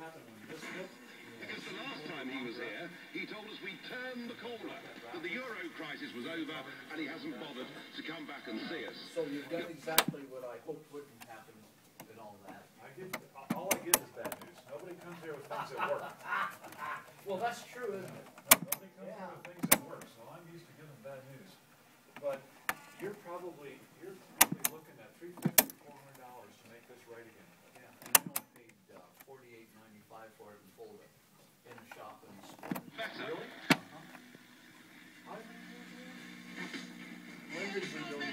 happened when you listened. Because the last time he was here, he told us we'd turned the corner, that the euro crisis was over, and he hasn't bothered to come back and see us. So you've done exactly what I hoped wouldn't happen and all that. I get, all I get is bad news. Nobody comes here with things that work. well, that's true, isn't it? Nobody comes yeah. here with things that work, so I'm used to giving bad news. But you're probably, you're probably looking Everything we.